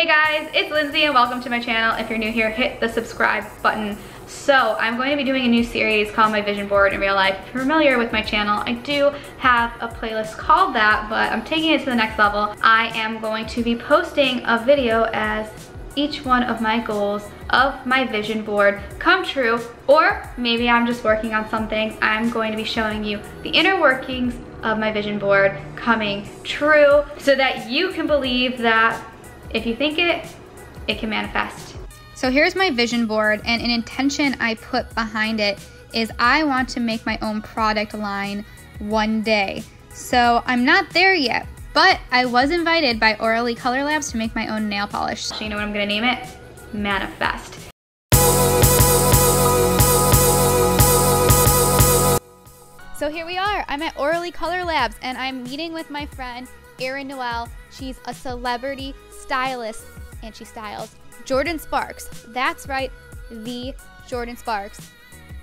Hey guys, it's Lindsay and welcome to my channel. If you're new here, hit the subscribe button. So I'm going to be doing a new series called My Vision Board in Real Life. If you're familiar with my channel, I do have a playlist called that, but I'm taking it to the next level. I am going to be posting a video as each one of my goals of my vision board come true, or maybe I'm just working on something. I'm going to be showing you the inner workings of my vision board coming true so that you can believe that if you think it, it can manifest. So here's my vision board and an intention I put behind it is I want to make my own product line one day. So I'm not there yet, but I was invited by Orly Color Labs to make my own nail polish. So you know what I'm gonna name it? Manifest. So here we are. I'm at Orly Color Labs and I'm meeting with my friend Erin Noel. She's a celebrity stylist and she styles Jordin Sparks. That's right, the Jordin Sparks.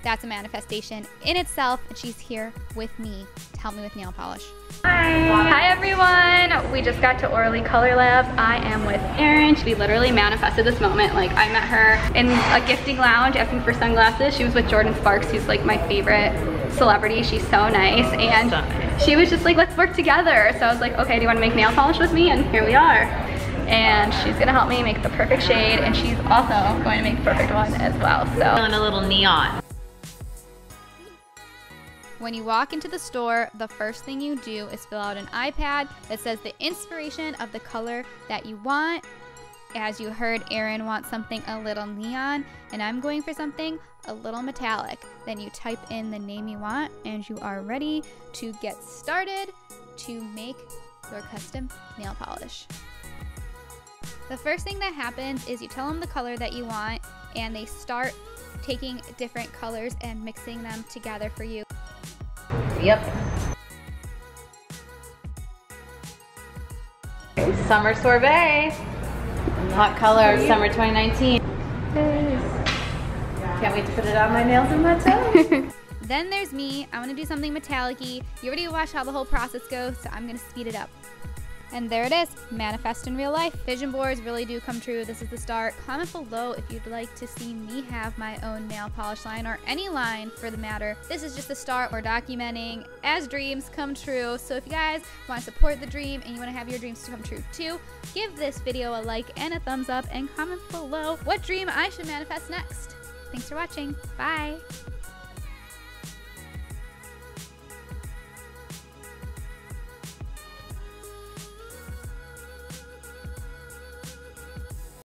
That's a manifestation in itself and she's here with me to help me with nail polish. Hi. Hi everyone. We just got to Orly Color Lab. I am with Erin. She literally manifested this moment. Like I met her in a gifting lounge asking for sunglasses. She was with Jordin Sparks, who's like my favorite celebrity. She's so nice. And so nice. she was just like, let's work together. So I was like, okay, do you wanna make nail polish with me? And here we are. And she's gonna help me make the perfect shade and she's also going to make the perfect one as well. So and a little neon. When you walk into the store, the first thing you do is fill out an iPad that says the inspiration of the color that you want. As you heard, Erin wants something a little neon, and I'm going for something a little metallic. Then you type in the name you want, and you are ready to get started to make your custom nail polish. The first thing that happens is you tell them the color that you want, and they start taking different colors and mixing them together for you. Yep. Summer sorbet. Hot color, summer 2019. Can't wait to put it on my nails and my toes. then there's me. I want to do something metallic -y. You already watched how the whole process goes, so I'm going to speed it up. And there it is, manifest in real life. Vision boards really do come true. This is the start. Comment below if you'd like to see me have my own nail polish line or any line for the matter. This is just the start. We're documenting as dreams come true. So if you guys want to support the dream and you want to have your dreams to come true too, give this video a like and a thumbs up and comment below what dream I should manifest next. Thanks for watching. Bye.